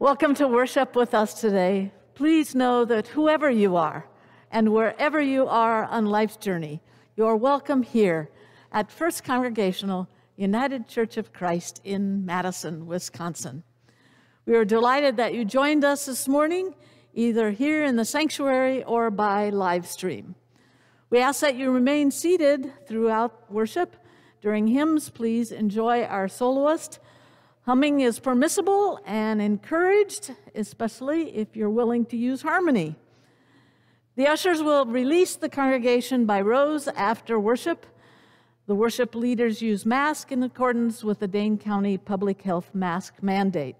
Welcome to worship with us today. Please know that whoever you are and wherever you are on life's journey, you are welcome here at First Congregational United Church of Christ in Madison, Wisconsin. We are delighted that you joined us this morning, either here in the sanctuary or by live stream. We ask that you remain seated throughout worship. During hymns, please enjoy our soloist. Humming is permissible and encouraged, especially if you're willing to use harmony. The ushers will release the congregation by rows after worship. The worship leaders use masks in accordance with the Dane County Public Health mask mandate.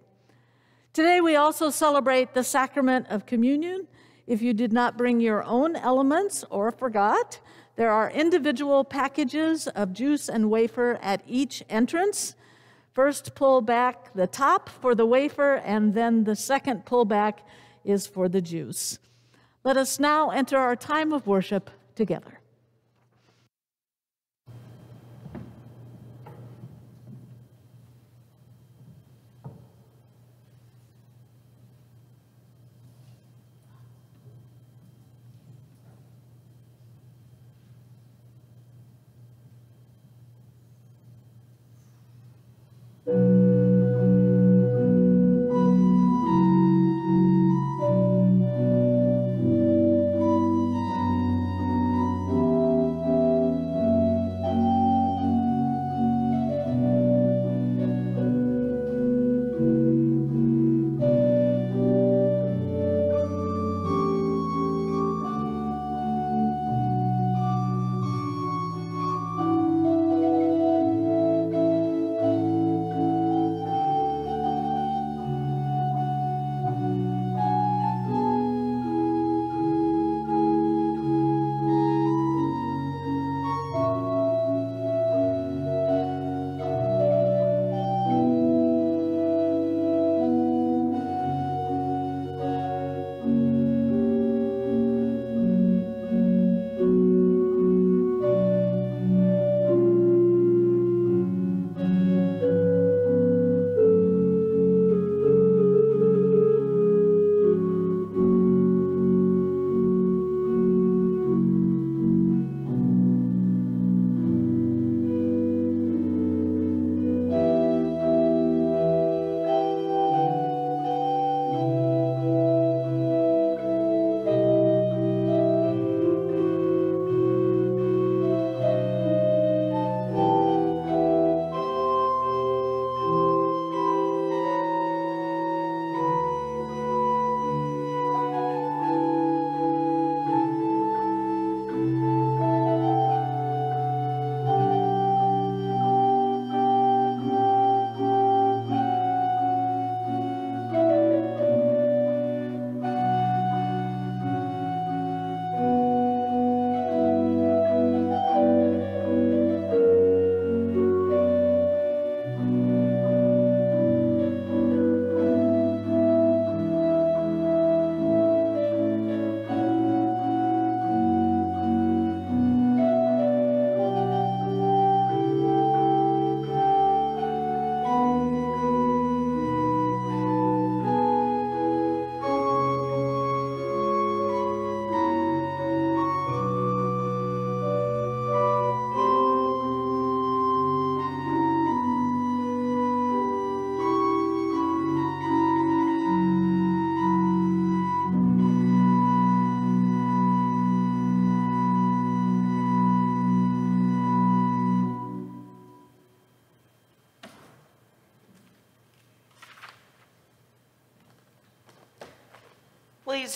Today, we also celebrate the sacrament of communion. If you did not bring your own elements or forgot, there are individual packages of juice and wafer at each entrance. First, pull back the top for the wafer, and then the second pull back is for the juice. Let us now enter our time of worship together.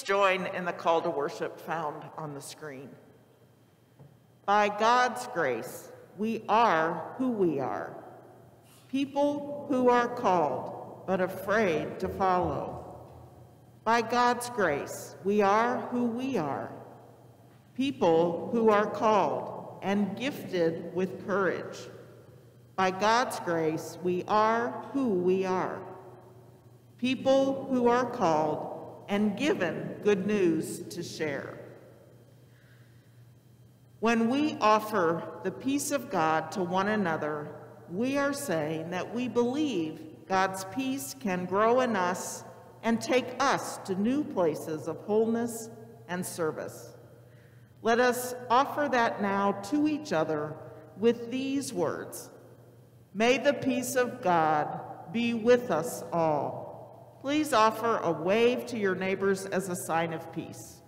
Join in the call to worship found on the screen. By God's grace, we are who we are. People who are called, but afraid to follow. By God's grace, we are who we are. People who are called and gifted with courage. By God's grace, we are who we are. People who are called and given good news to share. When we offer the peace of God to one another, we are saying that we believe God's peace can grow in us and take us to new places of wholeness and service. Let us offer that now to each other with these words May the peace of God be with us all. Please offer a wave to your neighbors as a sign of peace.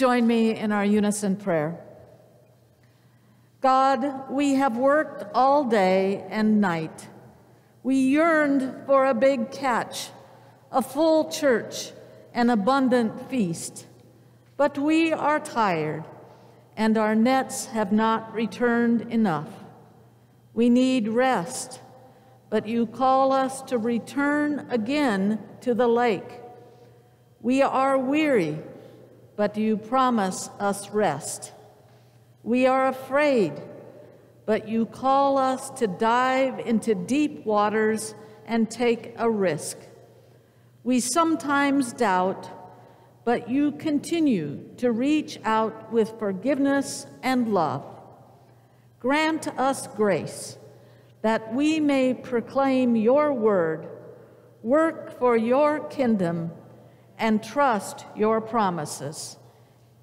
Join me in our unison prayer. God, we have worked all day and night. We yearned for a big catch, a full church, an abundant feast. But we are tired, and our nets have not returned enough. We need rest, but you call us to return again to the lake. We are weary but you promise us rest. We are afraid, but you call us to dive into deep waters and take a risk. We sometimes doubt, but you continue to reach out with forgiveness and love. Grant us grace that we may proclaim your word, work for your kingdom, and trust your promises.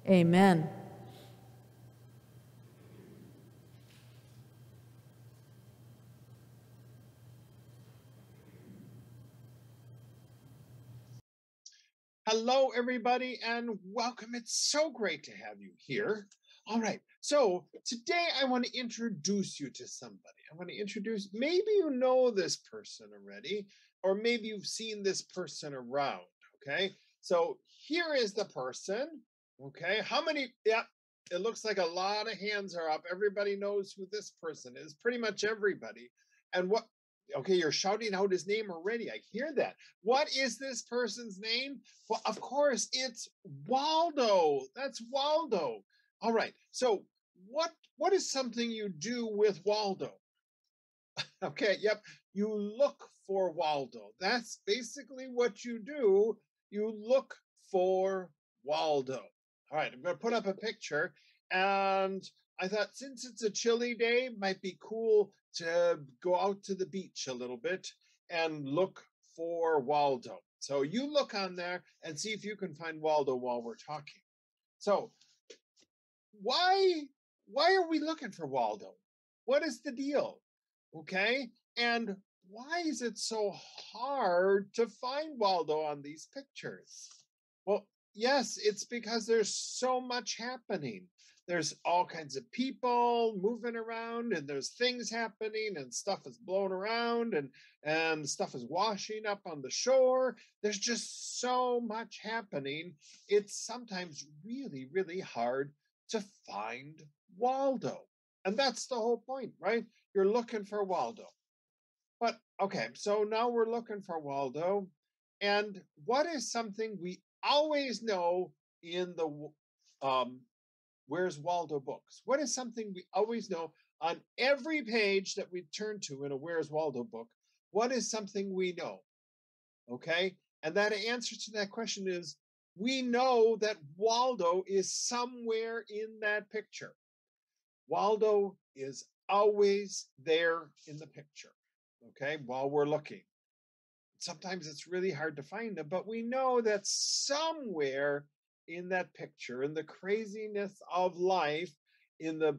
Amen. Hello, everybody, and welcome. It's so great to have you here. All right, so today I want to introduce you to somebody. I want to introduce, maybe you know this person already, or maybe you've seen this person around, okay? So here is the person. Okay, how many? Yeah, it looks like a lot of hands are up. Everybody knows who this person is, pretty much everybody. And what? Okay, you're shouting out his name already. I hear that. What is this person's name? Well, of course, it's Waldo. That's Waldo. All right. So, what what is something you do with Waldo? okay, yep. You look for Waldo. That's basically what you do you look for Waldo. All right, I'm going to put up a picture. And I thought since it's a chilly day, might be cool to go out to the beach a little bit and look for Waldo. So you look on there and see if you can find Waldo while we're talking. So why why are we looking for Waldo? What is the deal? Okay? And why is it so hard to find Waldo on these pictures? Well, yes, it's because there's so much happening. there's all kinds of people moving around and there's things happening and stuff is blown around and and stuff is washing up on the shore. There's just so much happening. It's sometimes really really hard to find waldo. And that's the whole point right? You're looking for waldo but okay so now we're looking for waldo and what is something we always know in the um, Where's Waldo books? What is something we always know on every page that we turn to in a Where's Waldo book? What is something we know? Okay. And that answer to that question is we know that Waldo is somewhere in that picture. Waldo is always there in the picture. Okay. While we're looking. Sometimes it's really hard to find them, but we know that somewhere in that picture, in the craziness of life, in the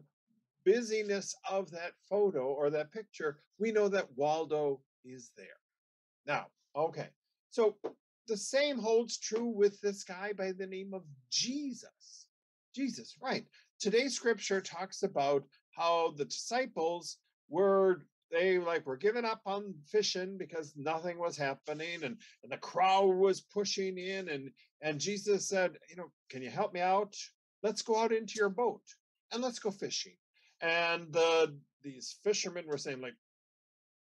busyness of that photo or that picture, we know that Waldo is there. Now, okay, so the same holds true with this guy by the name of Jesus. Jesus, right. Today's scripture talks about how the disciples were they like were giving up on fishing because nothing was happening and, and the crowd was pushing in and and jesus said you know can you help me out? Let's go out into your boat and let's go fishing. And the these fishermen were saying like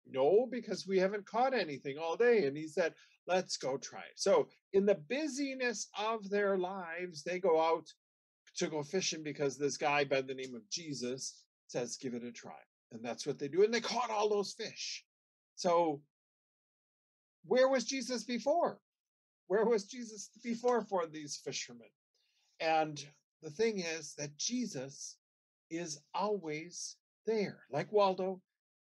no because we haven't caught anything all day. And he said let's go try it. So in the busyness of their lives they go out to go fishing because this guy by the name of jesus says give it a try and that's what they do. And they caught all those fish. So, where was Jesus before? Where was Jesus before for these fishermen? And the thing is that Jesus is always there. Like Waldo,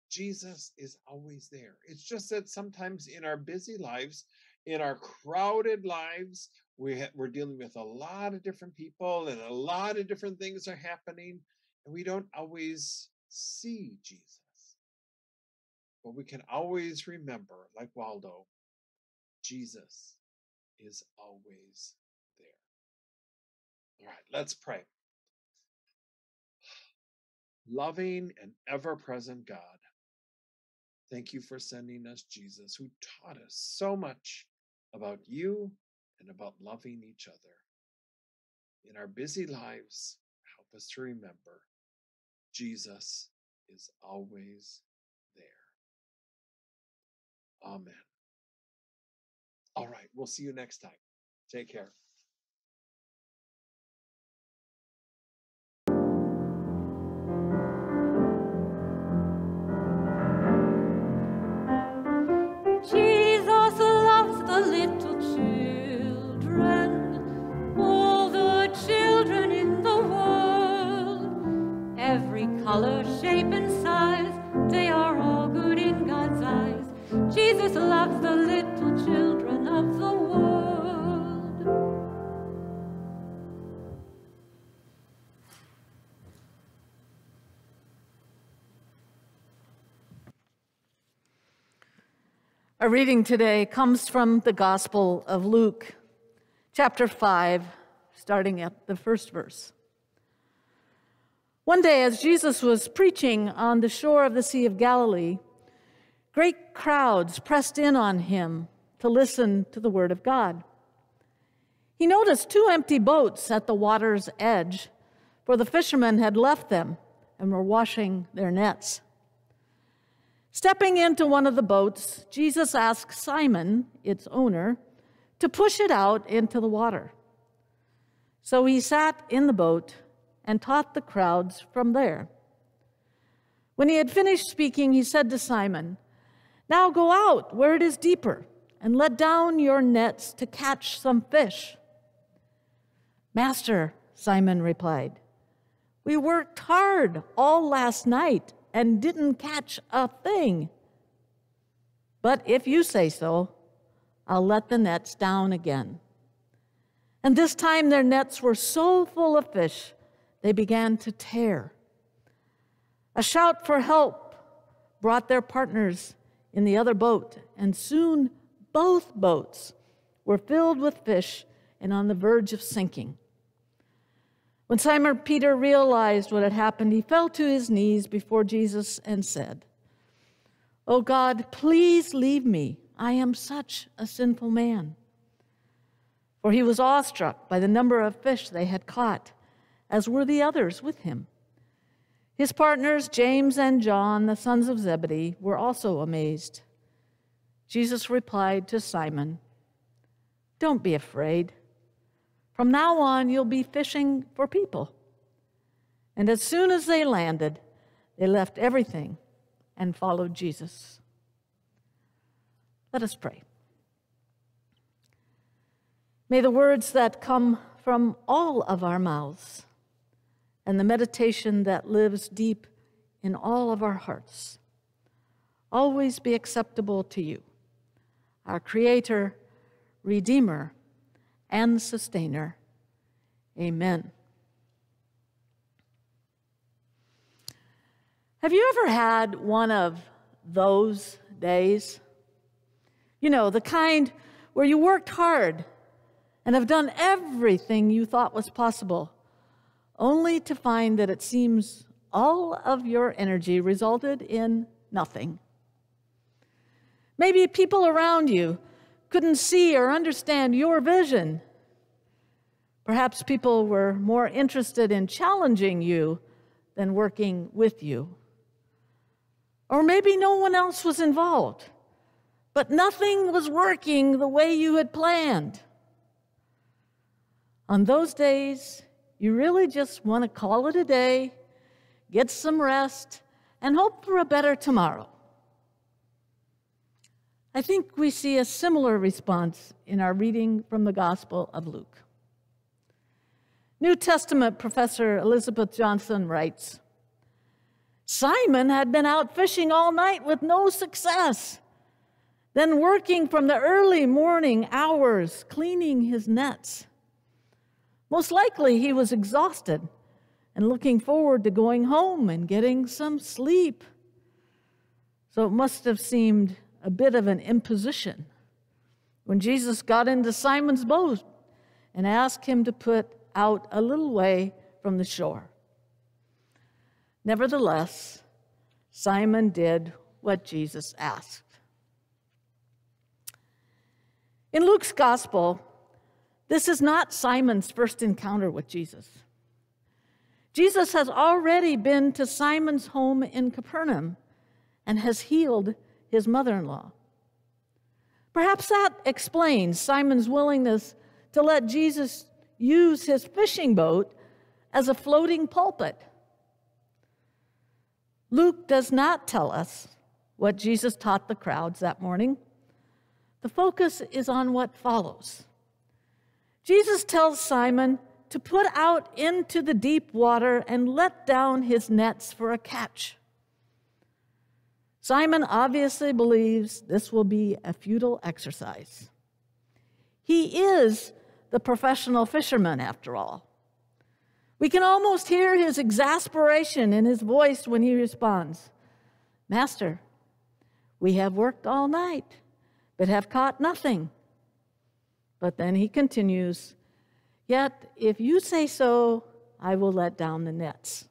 Jesus is always there. It's just that sometimes in our busy lives, in our crowded lives, we we're dealing with a lot of different people and a lot of different things are happening, and we don't always see Jesus. But we can always remember, like Waldo, Jesus is always there. All right, let's pray. Loving and ever present God, thank you for sending us Jesus, who taught us so much about you and about loving each other. In our busy lives, help us to remember Jesus is always there. Amen. All right, we'll see you next time. Take care. Color, shape, and size. They are all good in God's eyes. Jesus loves the little children of the world. Our reading today comes from the Gospel of Luke, chapter 5, starting at the first verse. One day, as Jesus was preaching on the shore of the Sea of Galilee, great crowds pressed in on him to listen to the word of God. He noticed two empty boats at the water's edge, for the fishermen had left them and were washing their nets. Stepping into one of the boats, Jesus asked Simon, its owner, to push it out into the water. So he sat in the boat and taught the crowds from there. When he had finished speaking, he said to Simon, Now go out where it is deeper and let down your nets to catch some fish. Master, Simon replied, We worked hard all last night and didn't catch a thing. But if you say so, I'll let the nets down again. And this time their nets were so full of fish they began to tear. A shout for help brought their partners in the other boat, and soon both boats were filled with fish and on the verge of sinking. When Simon Peter realized what had happened, he fell to his knees before Jesus and said, Oh God, please leave me. I am such a sinful man. For he was awestruck by the number of fish they had caught, as were the others with him. His partners, James and John, the sons of Zebedee, were also amazed. Jesus replied to Simon, Don't be afraid. From now on, you'll be fishing for people. And as soon as they landed, they left everything and followed Jesus. Let us pray. May the words that come from all of our mouths and the meditation that lives deep in all of our hearts always be acceptable to you, our Creator, Redeemer, and sustainer. Amen. Have you ever had one of those days? You know, the kind where you worked hard and have done everything you thought was possible, only to find that it seems all of your energy resulted in nothing. Maybe people around you couldn't see or understand your vision. Perhaps people were more interested in challenging you than working with you. Or maybe no one else was involved, but nothing was working the way you had planned. On those days, you really just want to call it a day, get some rest, and hope for a better tomorrow. I think we see a similar response in our reading from the Gospel of Luke. New Testament professor Elizabeth Johnson writes Simon had been out fishing all night with no success, then working from the early morning hours cleaning his nets. Most likely he was exhausted and looking forward to going home and getting some sleep. So it must have seemed a bit of an imposition when Jesus got into Simon's boat and asked him to put out a little way from the shore. Nevertheless, Simon did what Jesus asked. In Luke's gospel, this is not Simon's first encounter with Jesus. Jesus has already been to Simon's home in Capernaum and has healed his mother in law. Perhaps that explains Simon's willingness to let Jesus use his fishing boat as a floating pulpit. Luke does not tell us what Jesus taught the crowds that morning. The focus is on what follows. Jesus tells Simon to put out into the deep water and let down his nets for a catch. Simon obviously believes this will be a futile exercise. He is the professional fisherman, after all. We can almost hear his exasperation in his voice when he responds Master, we have worked all night, but have caught nothing. But then he continues, Yet if you say so, I will let down the nets.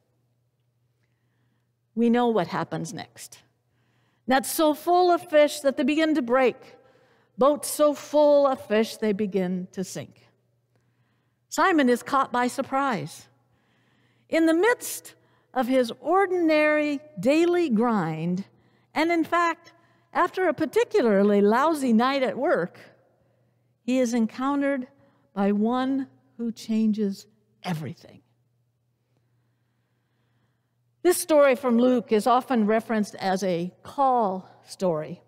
We know what happens next. Nets so full of fish that they begin to break, boats so full of fish they begin to sink. Simon is caught by surprise. In the midst of his ordinary daily grind, and in fact, after a particularly lousy night at work, he is encountered by one who changes everything. This story from Luke is often referenced as a call story.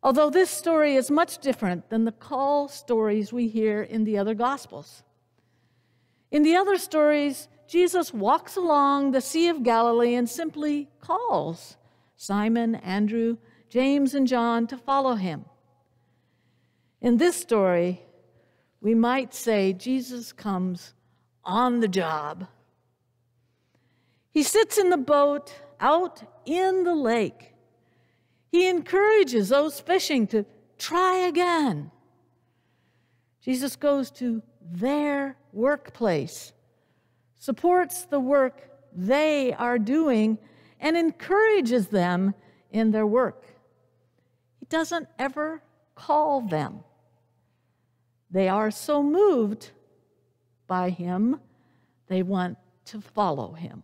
Although this story is much different than the call stories we hear in the other Gospels. In the other stories, Jesus walks along the Sea of Galilee and simply calls Simon, Andrew, James, and John to follow him. In this story, we might say Jesus comes on the job. He sits in the boat out in the lake. He encourages those fishing to try again. Jesus goes to their workplace supports the work they are doing, and encourages them in their work. He doesn't ever call them. They are so moved by him, they want to follow him.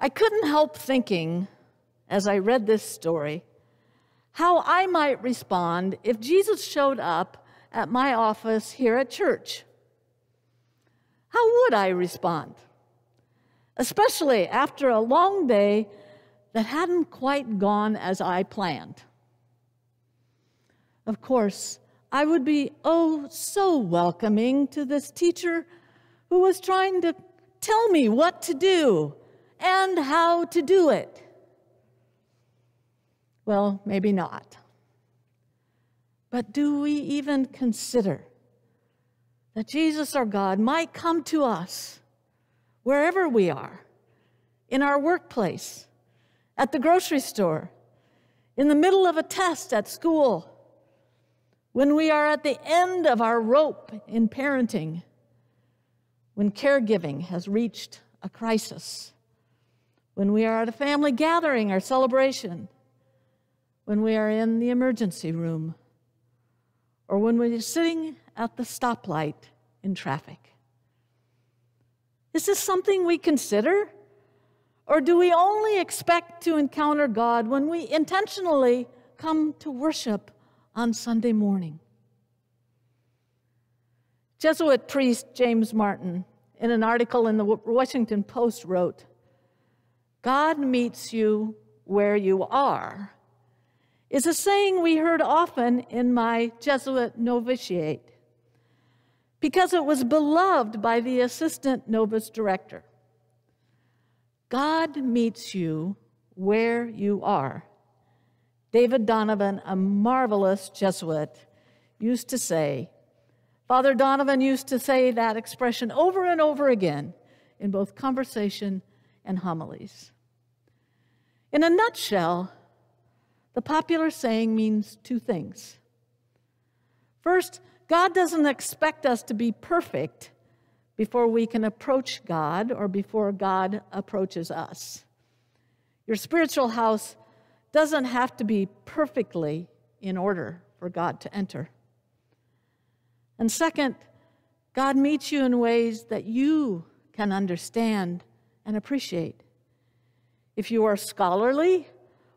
I couldn't help thinking as I read this story how I might respond if Jesus showed up at my office here at church. How would I respond? Especially after a long day that hadn't quite gone as I planned. Of course, I would be oh so welcoming to this teacher who was trying to tell me what to do and how to do it. Well, maybe not. But do we even consider that Jesus, our God, might come to us wherever we are, in our workplace, at the grocery store, in the middle of a test at school, when we are at the end of our rope in parenting, when caregiving has reached a crisis, when we are at a family gathering or celebration, when we are in the emergency room, or when we're sitting at the stoplight in traffic. Is this something we consider? Or do we only expect to encounter God when we intentionally come to worship on Sunday morning? Jesuit priest James Martin, in an article in the Washington Post, wrote God meets you where you are, is a saying we heard often in my Jesuit novitiate because it was beloved by the assistant novice director. God meets you where you are. David Donovan, a marvelous Jesuit, used to say, Father Donovan used to say that expression over and over again in both conversation and homilies. In a nutshell, the popular saying means two things. First, God doesn't expect us to be perfect before we can approach God or before God approaches us. Your spiritual house doesn't have to be perfectly in order for God to enter. And second, God meets you in ways that you can understand and appreciate. If you are scholarly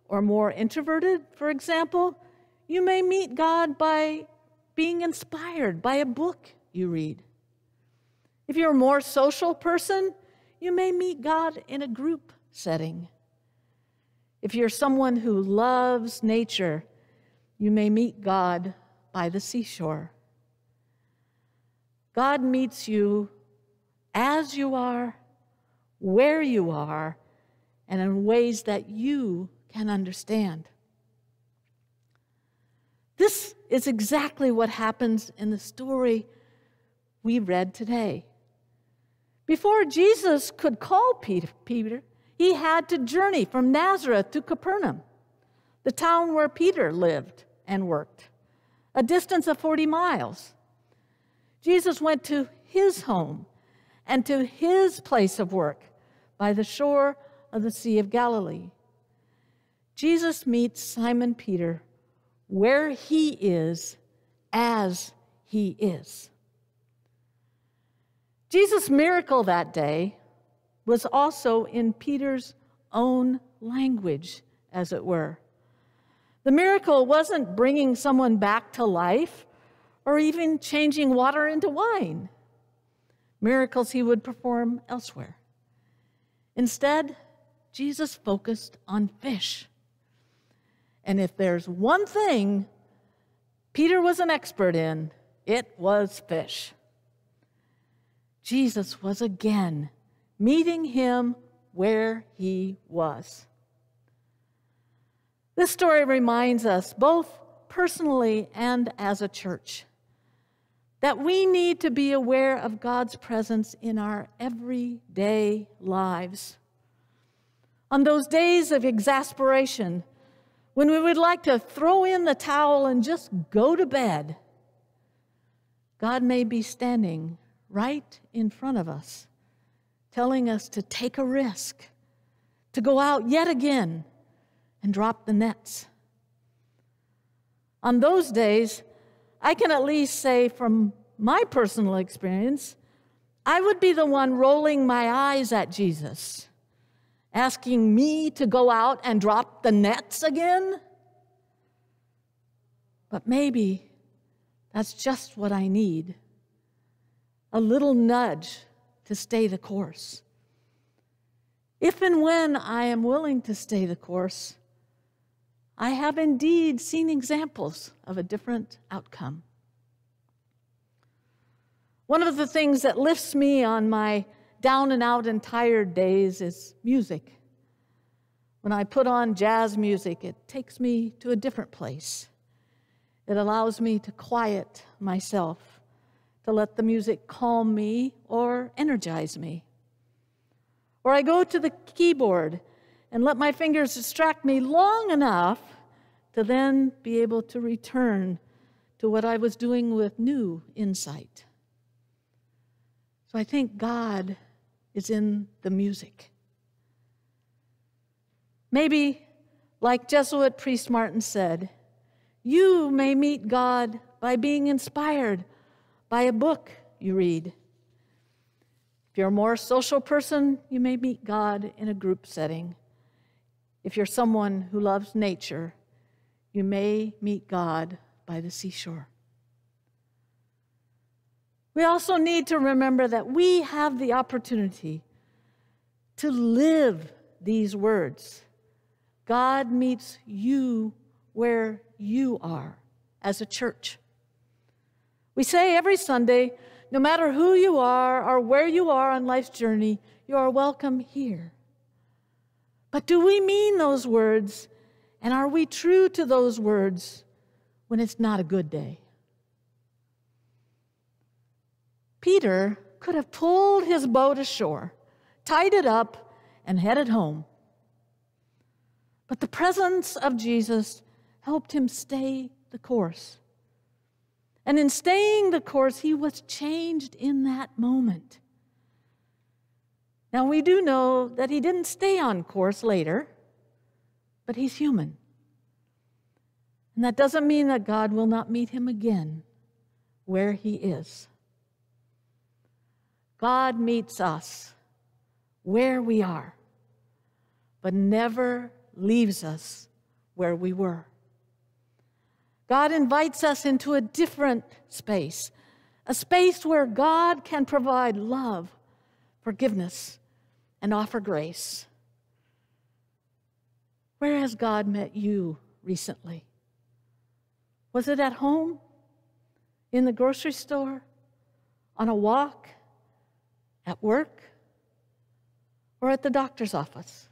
or more introverted, for example, you may meet God by being inspired by a book you read. If you're a more social person, you may meet God in a group setting. If you're someone who loves nature, you may meet God by the seashore. God meets you as you are, where you are, and in ways that you can understand. This is exactly what happens in the story we read today. Before Jesus could call Peter, he had to journey from Nazareth to Capernaum, the town where Peter lived and worked, a distance of 40 miles. Jesus went to his home and to his place of work by the shore of the Sea of Galilee. Jesus meets Simon Peter where he is as he is. Jesus' miracle that day was also in Peter's own language, as it were. The miracle wasn't bringing someone back to life or even changing water into wine, miracles he would perform elsewhere. Instead, Jesus focused on fish. And if there's one thing Peter was an expert in, it was fish. Jesus was again meeting him where he was. This story reminds us, both personally and as a church, that we need to be aware of God's presence in our everyday lives. On those days of exasperation, when we would like to throw in the towel and just go to bed, God may be standing right in front of us, telling us to take a risk, to go out yet again and drop the nets. On those days, I can at least say from my personal experience, I would be the one rolling my eyes at Jesus, asking me to go out and drop the nets again. But maybe that's just what I need a little nudge to stay the course. If and when I am willing to stay the course, I have indeed seen examples of a different outcome. One of the things that lifts me on my down and out and tired days is music. When I put on jazz music, it takes me to a different place. It allows me to quiet myself, to let the music calm me or energize me. Or I go to the keyboard and let my fingers distract me long enough to then be able to return to what I was doing with new insight. So I think God is in the music. Maybe, like Jesuit priest Martin said, you may meet God by being inspired by a book you read. If you're a more social person, you may meet God in a group setting. If you're someone who loves nature, you may meet God by the seashore. We also need to remember that we have the opportunity to live these words. God meets you where you are as a church. We say every Sunday, no matter who you are or where you are on life's journey, you are welcome here. But do we mean those words and are we true to those words when it's not a good day? Peter could have pulled his boat ashore, tied it up, and headed home. But the presence of Jesus helped him stay the course. And in staying the course, he was changed in that moment. Now, we do know that he didn't stay on course later but he's human. And that doesn't mean that God will not meet him again where he is. God meets us where we are, but never leaves us where we were. God invites us into a different space, a space where God can provide love, forgiveness, and offer grace. Where has God met you recently? Was it at home? In the grocery store? On a walk? At work? Or at the doctor's office?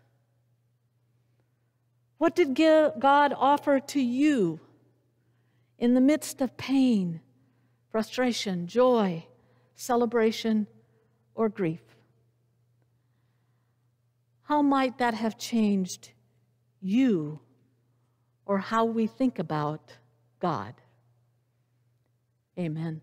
What did God offer to you in the midst of pain, frustration, joy, celebration, or grief? How might that have changed you or how we think about God. Amen.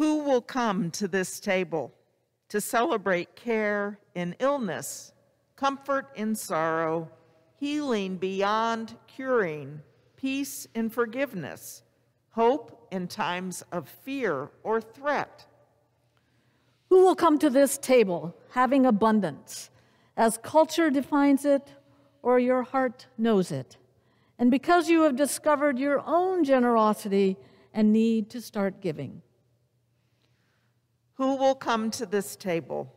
Who will come to this table to celebrate care in illness, comfort in sorrow, healing beyond curing, peace in forgiveness, hope in times of fear or threat? Who will come to this table having abundance, as culture defines it or your heart knows it? And because you have discovered your own generosity and need to start giving. Who will come to this table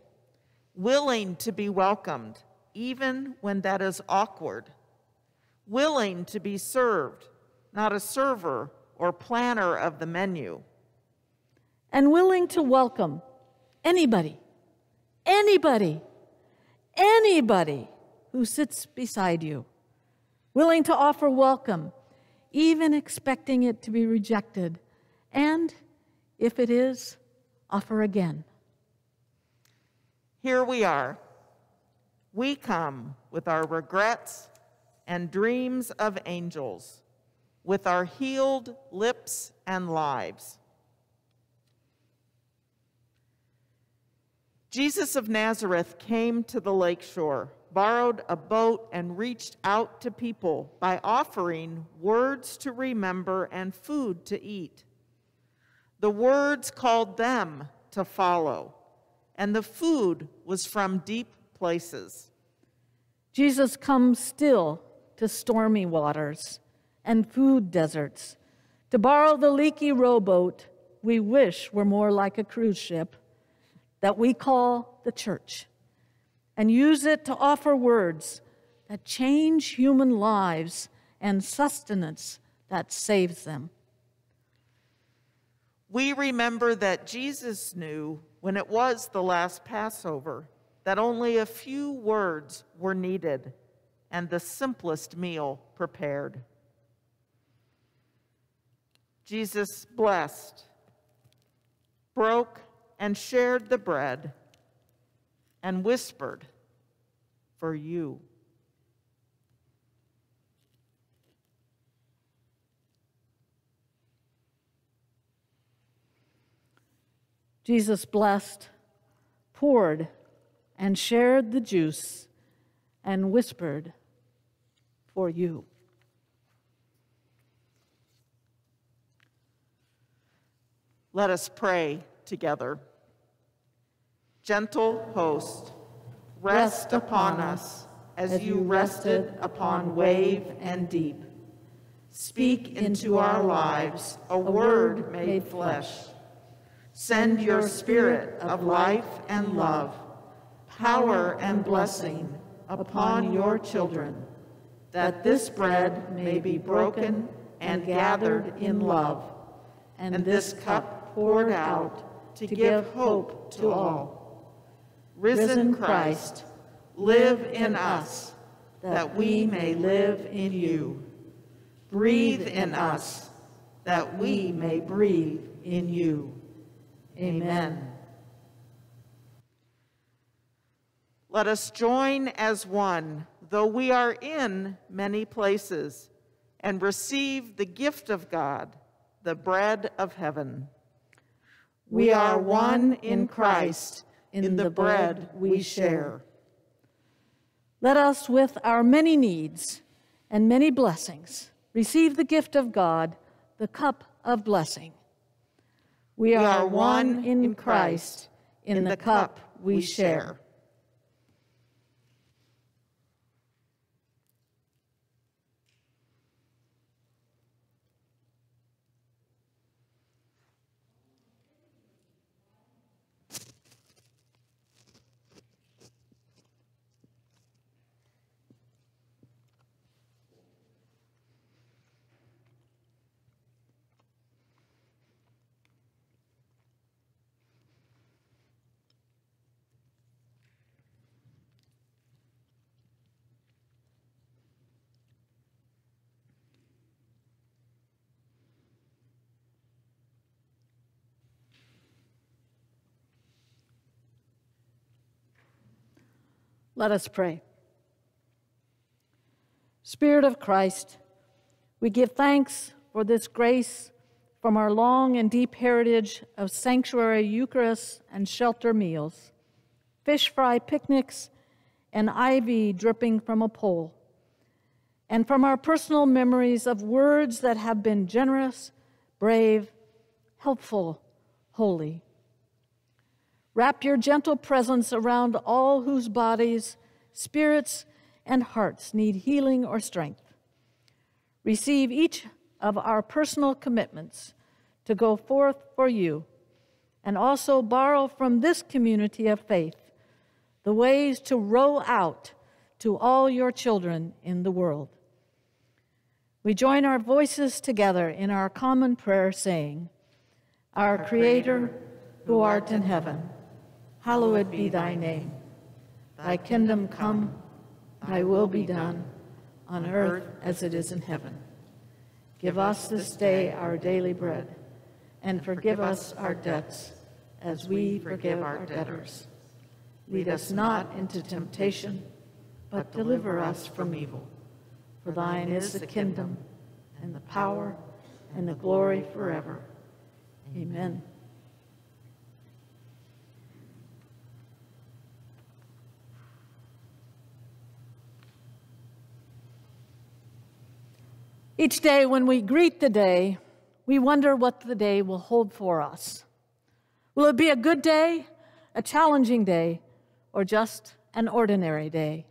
willing to be welcomed, even when that is awkward, willing to be served, not a server or planner of the menu, and willing to welcome anybody, anybody, anybody who sits beside you, willing to offer welcome, even expecting it to be rejected, and if it is, offer again. Here we are. We come with our regrets and dreams of angels, with our healed lips and lives. Jesus of Nazareth came to the lakeshore, borrowed a boat, and reached out to people by offering words to remember and food to eat. The words called them to follow, and the food was from deep places. Jesus comes still to stormy waters and food deserts. To borrow the leaky rowboat we wish were more like a cruise ship that we call the church and use it to offer words that change human lives and sustenance that saves them. We remember that Jesus knew when it was the last Passover that only a few words were needed and the simplest meal prepared. Jesus blessed, broke, and shared the bread and whispered, For you. Jesus blessed, poured, and shared the juice and whispered, For you. Let us pray together. Gentle host, rest upon us as you rested upon wave and deep. Speak into our lives a word made flesh. Send your spirit of life and love, power and blessing upon your children, that this bread may be broken and gathered in love, and this cup poured out to give hope to all. Risen Christ, live in us, that we may live in you. Breathe in us, that we may breathe in you. Amen. Let us join as one, though we are in many places, and receive the gift of God, the bread of heaven. We are one in Christ in the bread we share. Let us, with our many needs and many blessings, receive the gift of God, the cup of blessing. We are one in Christ in the cup we share. Let us pray. Spirit of Christ, we give thanks for this grace from our long and deep heritage of sanctuary Eucharists and shelter meals, fish fry picnics, and ivy dripping from a pole, and from our personal memories of words that have been generous, brave, helpful, holy. Wrap your gentle presence around all whose bodies, spirits, and hearts need healing or strength. Receive each of our personal commitments to go forth for you, and also borrow from this community of faith the ways to row out to all your children in the world. We join our voices together in our common prayer, saying, Our Creator, who art in heaven, hallowed be thy name. Thy kingdom come, thy will be done, on earth as it is in heaven. Give us this day our daily bread, and forgive us our debts as we forgive our debtors. Lead us not into temptation, but deliver us from evil. For thine is the kingdom, and the power, and the glory forever. Amen. Each day when we greet the day, we wonder what the day will hold for us. Will it be a good day, a challenging day, or just an ordinary day?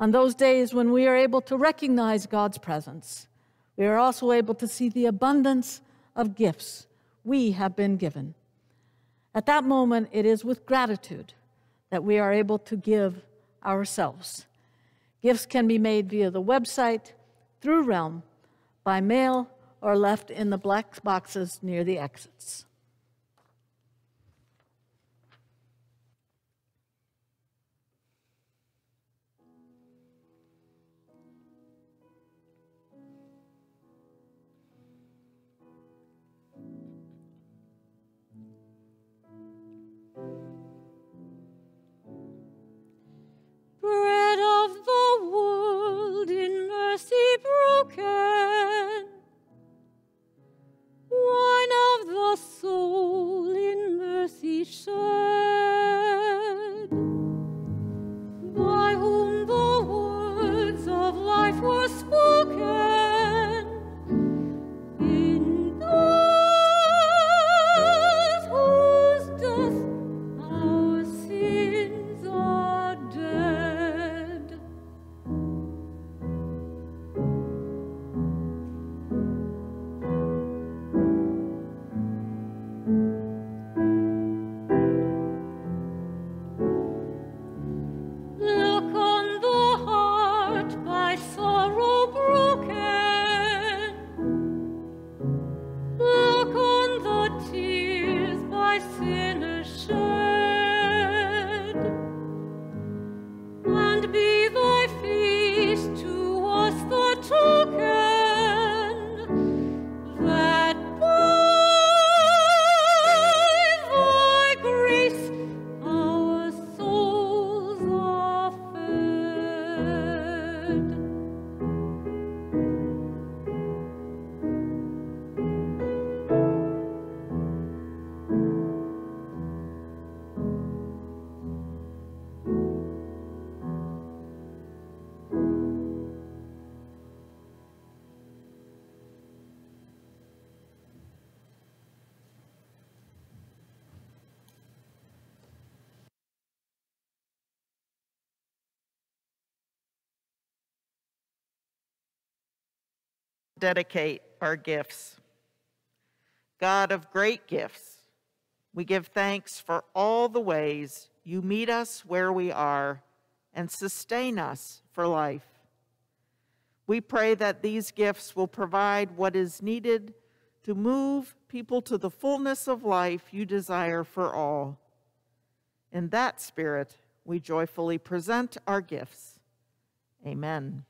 On those days when we are able to recognize God's presence, we are also able to see the abundance of gifts we have been given. At that moment, it is with gratitude that we are able to give ourselves. Gifts can be made via the website, through Realm, by mail, or left in the black boxes near the exits. bread of the world in mercy broken, wine of the soul in mercy shed, by whom the words of life were spoken. Dedicate our gifts. God of great gifts, we give thanks for all the ways you meet us where we are and sustain us for life. We pray that these gifts will provide what is needed to move people to the fullness of life you desire for all. In that spirit, we joyfully present our gifts. Amen.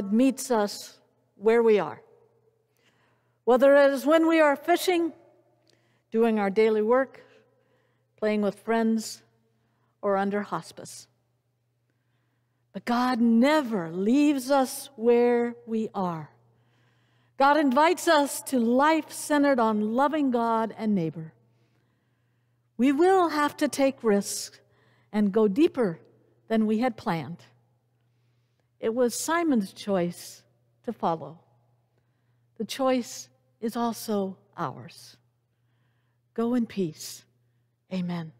God meets us where we are. Whether it is when we are fishing, doing our daily work, playing with friends, or under hospice. But God never leaves us where we are. God invites us to life centered on loving God and neighbor. We will have to take risks and go deeper than we had planned. It was Simon's choice to follow. The choice is also ours. Go in peace. Amen.